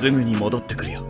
すぐに戻ってくるよ。